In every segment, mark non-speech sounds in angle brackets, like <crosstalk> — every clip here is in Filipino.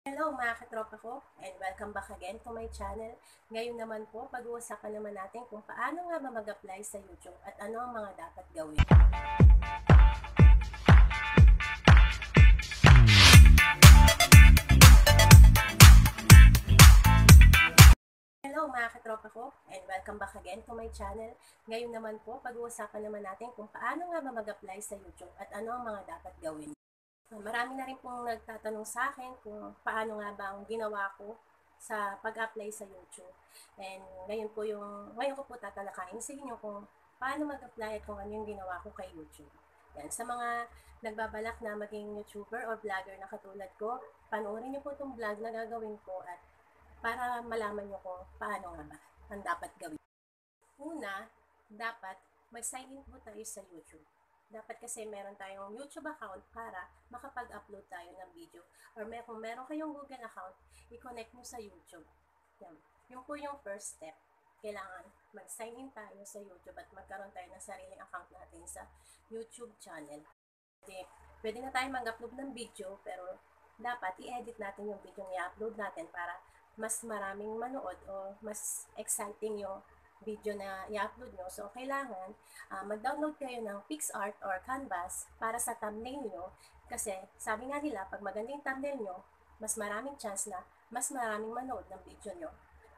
Hello mga katropa ko and welcome back again to my channel. Ngayon naman po, pag-uusapan naman natin kung paano nga ba mag-apply sa YouTube at ano ang mga dapat gawin. Hello mga katropa ko and welcome back again to my channel. Ngayon naman po, pag-uusapan naman natin kung paano nga ba mag-apply sa YouTube at ano ang mga dapat gawin. Marami na rin pong nagtatanong sa akin kung paano nga ba ang ginawa ko sa pag-apply sa YouTube. And ngayon po yung, ngayon ko po tatalakayin sa inyo kung paano mag-apply at kung ano yung ginawa ko kay YouTube. Yan, sa mga nagbabalak na maging YouTuber or vlogger na katulad ko, panoorin niyo po itong vlog na gagawin ko at para malaman niyo kung paano nga ba ang dapat gawin. Una, dapat mag-sign in po tayo sa YouTube. Dapat kasi meron tayong YouTube account para makapag-upload tayo ng video. Or may, kung meron kayong Google account, i-connect mo sa YouTube. Yan. Yung po yung first step. Kailangan mag-sign in tayo sa YouTube at magkaroon tayo ng sariling account natin sa YouTube channel. Pwede, pwede na tayo mag-upload ng video, pero dapat i-edit natin yung video na i-upload natin para mas maraming manood o mas exciting yung video na i-upload nyo. So, kailangan uh, mag-download kayo ng PixArt or Canvas para sa thumbnail nyo. Kasi, sabi nga nila, pag maganda yung thumbnail nyo, mas maraming chance na mas maraming manood ng video nyo.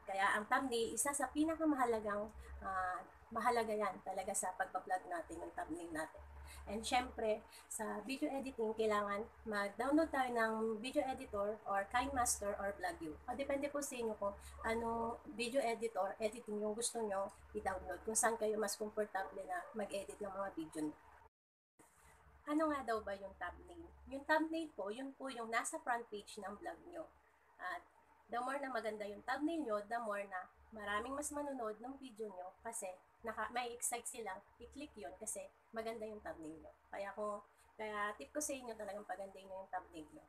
Kaya, ang thumbnail, isa sa pinakamahalagang uh, mahalaga yan talaga sa pagpa-vlog natin, yung thumbnail natin. And syempre, sa video editing, kailangan mag-download tayo ng video editor or KineMaster or Vlogview. O, depende po sa inyo kung ano video editor, editing yung gusto nyo i-download. Kung saan kayo mas comfortable na mag-edit ng mga video nyo. Ano nga daw ba yung thumbnail? Yung thumbnail po, yun po yung nasa front page ng vlog nyo. At the more na maganda yung thumbnail nyo, the more na maraming mas manonood ng video nyo kasi naka, may excite silang i-click yun kasi maganda yung thumbnail nyo. Kaya kung, kaya tip ko sa inyo talagang pagandahin nyo yung thumbnail nyo.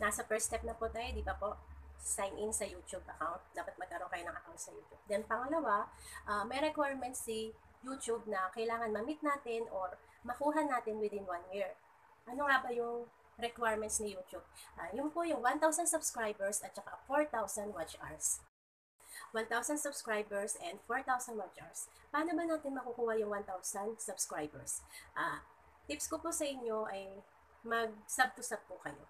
Nasa first step na po tayo, di ba po? Sign in sa YouTube account. Dapat magkaroon kayo ng account sa YouTube. Then pangalawa, uh, may requirements si YouTube na kailangan ma-meet natin or makuha natin within one year. Ano nga ba yung requirements ni YouTube? Uh, yun po yung 1,000 subscribers at saka 4,000 watch hours. 1,000 subscribers and 4,000 watch hours. Paano ba natin makukuha yung 1,000 subscribers? Uh, tips ko po sa inyo ay mag-sub to sub po kayo.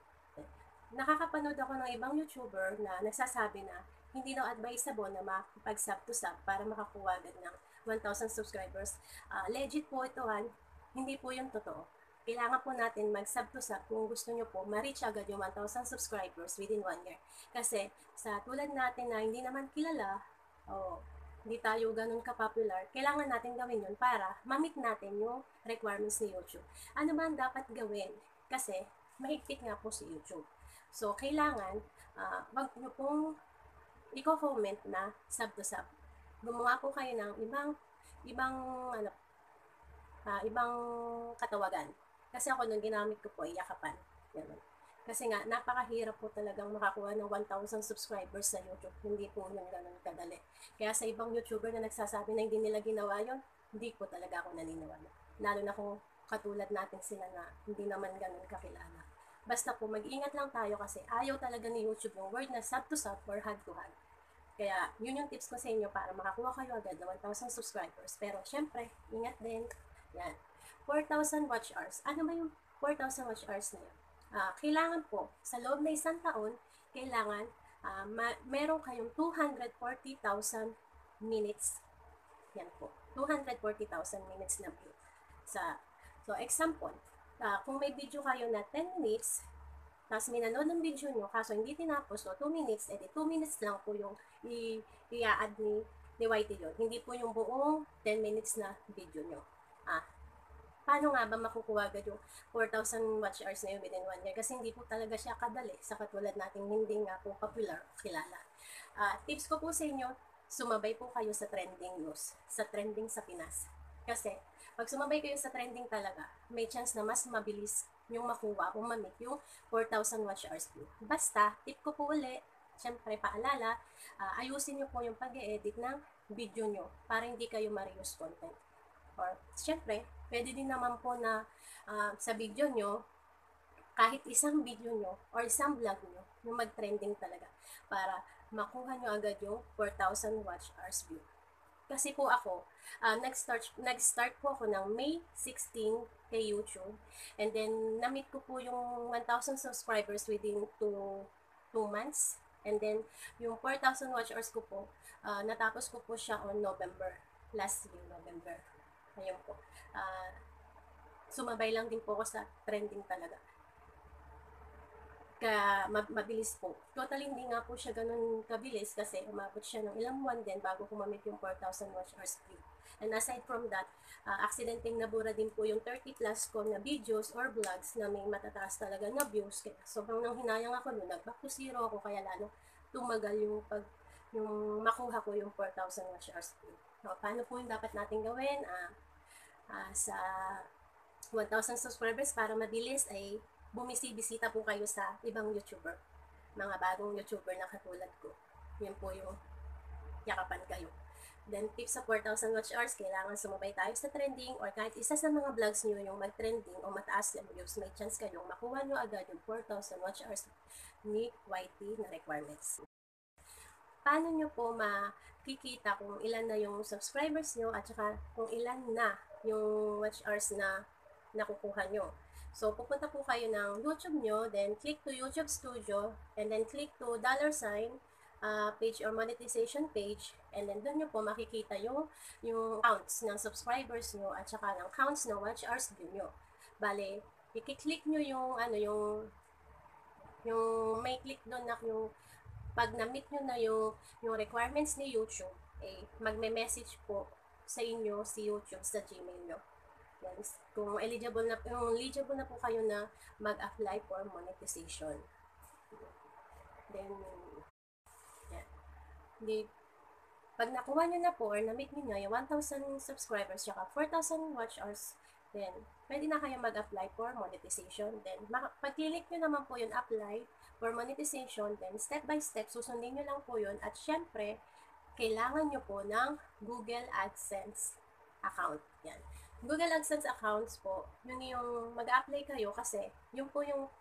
Nakakapanood ako ng ibang YouTuber na nagsasabi na hindi daw advisable na makapag-sub to sub para makakuha agad ng 1,000 subscribers. Uh, legit po ito, han. hindi po yung totoo kailangan po natin mag-sub kung gusto nyo po ma-reach agad yung 1,000 subscribers within one year. Kasi sa tulad natin na hindi naman kilala, o hindi tayo ganun ka-popular, kailangan natin gawin yun para ma-meet natin yung requirements ni YouTube. Ano ba ang dapat gawin? Kasi mahigpit nga po si YouTube. So, kailangan, uh, wag nyo pong i-comment na sub to sub. Gumawa po kayo ng ibang ibang ano uh, ibang katawagan kasi ako nung ginamit ko po, iyakapan. Ganun. Kasi nga, napakahirap po talagang makakuha ng 1,000 subscribers sa YouTube. Hindi po yung ganun kadali. Kaya sa ibang YouTuber na nagsasabi na hindi nila ginawa yon hindi po talaga ako naniniwala. Lalo na kung katulad natin sila na hindi naman ganun kakilala. Basta po, mag-ingat lang tayo kasi ayaw talaga ni YouTube yung word na sub to sub or hug to hug. Kaya, yun yung tips ko sa inyo para makakuha kayo agad ng 1,000 subscribers. Pero, syempre, ingat din. Yan. 4,000 watch hours. Ano ba yung 4,000 watch hours na yun? Uh, kailangan po, sa loob na isang taon, kailangan uh, ma- meron kayong 240,000 minutes. Yan po. 240,000 minutes na view. Sa, so, example, uh, kung may video kayo na 10 minutes, tapos minanood ng video nyo, kaso hindi tinapos, so 2 minutes, edi 2 minutes lang po yung i-add ni, ni Whitey yun. Hindi po yung buong 10 minutes na video nyo. Ah, paano nga ba makukuha agad yung 4,000 watch hours na yun within one year? Kasi hindi po talaga siya kadali sa katulad nating hindi nga po popular, kilala. Uh, tips ko po sa inyo, sumabay po kayo sa trending news, sa trending sa Pinas. Kasi, pag sumabay kayo sa trending talaga, may chance na mas mabilis yung makuha o mamit yung 4,000 watch hours view. Basta, tip ko po uli, syempre paalala, uh, ayusin nyo po yung pag-edit ng video nyo para hindi kayo ma-reuse content. Or, syempre, pwede din naman po na uh, sa video nyo, kahit isang video nyo or isang vlog nyo, yung mag-trending talaga para makuha nyo agad yung 4,000 watch hours view. Kasi po ako, uh, nag-start, nag-start po ako ng May 16 kay YouTube. And then, na-meet ko po yung 1,000 subscribers within 2 2 months. And then, yung 4,000 watch hours ko po, uh, natapos ko po siya on November. Last year, November. Ayun po. Uh, sumabay lang din po ako sa trending talaga ka mabilis po. Totally hindi nga po siya ganun kabilis kasi umabot siya ng ilang buwan din bago kumamit yung 4,000 watch hours view. And aside from that, uh, aksidenteng nabura din po yung 30 plus ko na videos or vlogs na may matataas talaga na views. Kaya sobrang nang hinayang ako noon, nag-back to zero ako kaya lalo tumagal yung pag yung makuha ko yung 4,000 watch hours view. So, paano po yung dapat natin gawin? Uh, uh, sa 1,000 subscribers para mabilis ay bumisibisita po kayo sa ibang YouTuber. Mga bagong YouTuber na katulad ko. Yan po yung yakapan kayo. Then, tips sa 4,000 watch hours, kailangan sumabay tayo sa trending or kahit isa sa mga vlogs nyo yung mag-trending o mataas yung views, may chance kayong makuha nyo agad yung 4,000 watch hours ni YT na requirements. Paano nyo po makikita kung ilan na yung subscribers nyo at saka kung ilan na yung watch hours na nakukuha nyo? So, pupunta po kayo ng YouTube nyo, then click to YouTube Studio, and then click to dollar sign, uh, page or monetization page, and then doon nyo po makikita yung, yung counts ng subscribers nyo at saka ng counts ng watch hours view nyo. Bale, i-click nyo yung, ano, yung, yung may click doon na yung, pag na-meet nyo na yung, yung requirements ni YouTube, eh, magme-message po sa inyo si YouTube sa Gmail nyo. Yan, kung eligible na, kung eligible na po kayo na mag-apply for monetization. Then, yan. Di, pag nakuha nyo na po or na-meet nyo yung 1,000 subscribers tsaka 4,000 watch hours, then, pwede na kayo mag-apply for monetization. Then, pag-click nyo naman po yun, apply for monetization, then step by step, susundin nyo lang po yun. At syempre, kailangan nyo po ng Google AdSense account. Yan. Google AdSense accounts po, yun yung mag-apply kayo kasi yun po yung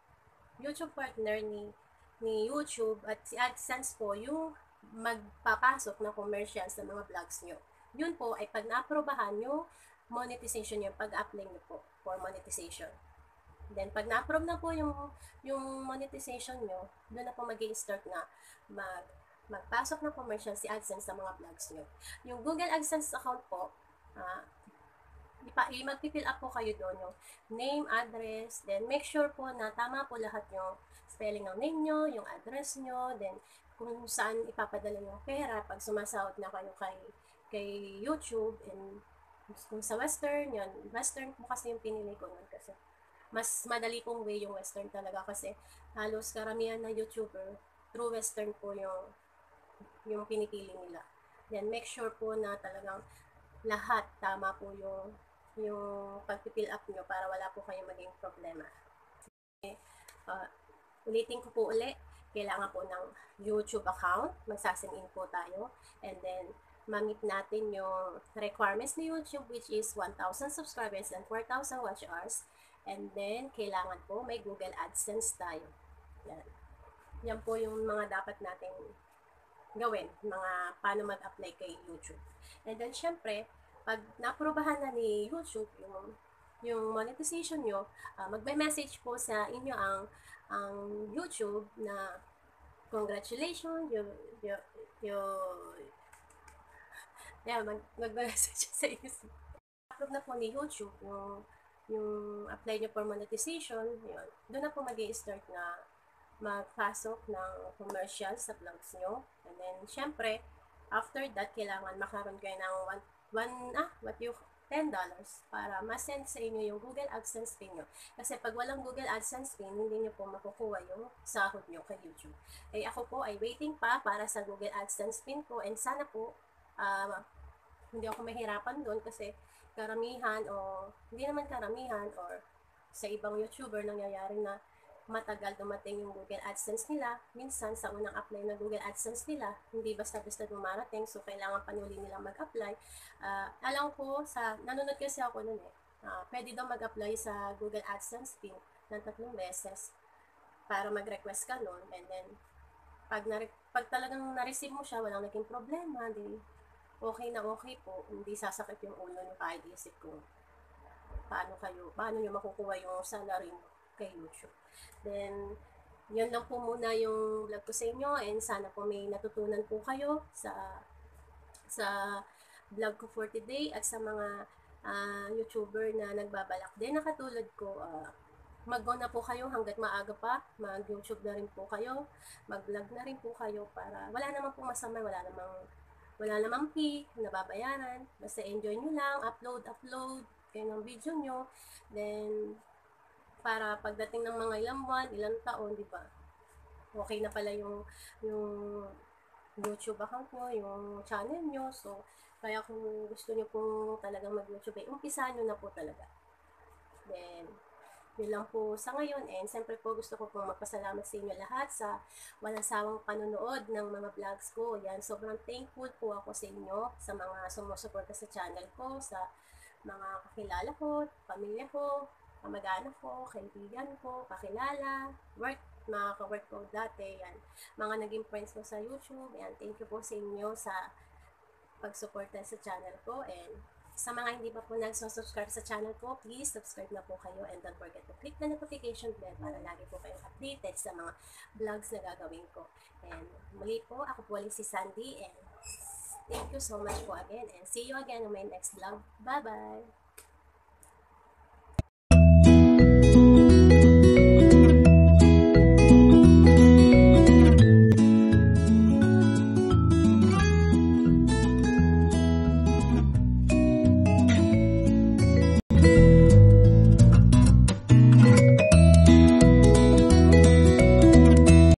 YouTube partner ni ni YouTube at si AdSense po yung magpapasok na commercial sa mga vlogs nyo. Yun po ay pag na-aprobahan nyo, monetization yung pag-apply nyo po for monetization. Then, pag na-approve na po yung, yung monetization nyo, doon na po mag start na mag, magpasok na commercial si AdSense sa mga vlogs nyo. Yung Google AdSense account po, uh, ipa, mag-fill up po kayo doon yung name, address, then make sure po na tama po lahat yung spelling ng name nyo, yung address nyo, then kung saan ipapadala yung pera pag sumasahod na kayo kay, kay YouTube and kung sa Western, yun, Western po kasi yung pinili ko nun kasi mas madali pong way yung Western talaga kasi halos karamihan na YouTuber through Western po yung yung pinipili nila. Then make sure po na talagang lahat tama po yung yung pag-fill up nyo para wala po kayong maging problema. Uh, ulitin ko po uli, kailangan po ng YouTube account, magsasign in po tayo, and then mamit natin yung requirements ni YouTube which is 1,000 subscribers and 4,000 watch hours. And then, kailangan po may Google AdSense tayo. Yan. Yan po yung mga dapat nating gawin, mga paano mag-apply kay YouTube. And then, syempre, pag naprobahan na ni YouTube yung yung monetization nyo, uh, magme-message po sa inyo ang ang YouTube na congratulations, you, you, you, yeah, mag, mag-message <laughs> sa inyo. Approve na po ni YouTube yung, yung apply nyo for monetization, yun. Doon na po mag start na magpasok ng commercial sa vlogs nyo. And then, syempre, after that, kailangan makaroon kayo ng one, ah, what you, $10 para ma-send sa inyo yung Google AdSense pin nyo. Kasi pag walang Google AdSense pin, hindi nyo po makukuha yung sahod nyo kay YouTube. Eh ako po ay waiting pa para sa Google AdSense pin ko and sana po uh, hindi ako mahirapan doon kasi karamihan o hindi naman karamihan or sa ibang YouTuber nangyayari na matagal dumating yung Google AdSense nila. Minsan, sa unang apply ng Google AdSense nila, hindi basta-basta dumarating. So, kailangan panuli nilang mag-apply. Uh, alam ko, sa, nanonood kasi ako noon eh, uh, pwede daw mag-apply sa Google AdSense pin ng tatlong beses para mag-request ka nun. And then, pag, na, pag talagang na-receive mo siya, walang naging problema, di okay na okay po, hindi sasakit yung ulo nyo kahit isip ko paano kayo, paano nyo makukuha yung salary kay YouTube. Then, yun lang po muna yung vlog ko sa inyo and sana po may natutunan po kayo sa sa vlog ko for today at sa mga uh, YouTuber na nagbabalak din na katulad ko. Uh, mag-go na po kayo hanggat maaga pa. Mag-YouTube na rin po kayo. Mag-vlog na rin po kayo para wala namang po masama, wala namang wala namang fee, nababayaran. Basta enjoy nyo lang, upload, upload kayo ng video nyo. Then, para pagdating ng mga ilang buwan, ilang taon, di ba? Okay na pala yung, yung YouTube account nyo, yung channel nyo. So, kaya kung gusto nyo pong talagang mag-YouTube, eh, umpisahan nyo na po talaga. Then, yun lang po sa ngayon. And siyempre po gusto ko pong magpasalamat sa inyo lahat sa walang sawang panonood ng mga vlogs ko. Yan, sobrang thankful po ako sa inyo, sa mga sumusuporta sa channel ko, sa mga kakilala ko, pamilya ko, kamag-anak ko, kaibigan ko, kakilala, work, mga ka-work ko dati, yan. Mga naging friends ko sa YouTube, yan. Thank you po sa inyo sa pagsuporta sa channel ko and sa mga hindi pa po nagsusubscribe sa channel ko, please subscribe na po kayo and don't forget to click the notification bell para lagi po kayong updated sa mga vlogs na gagawin ko. And muli po, ako po ulit si Sandy and thank you so much po again and see you again in my next vlog. Bye-bye!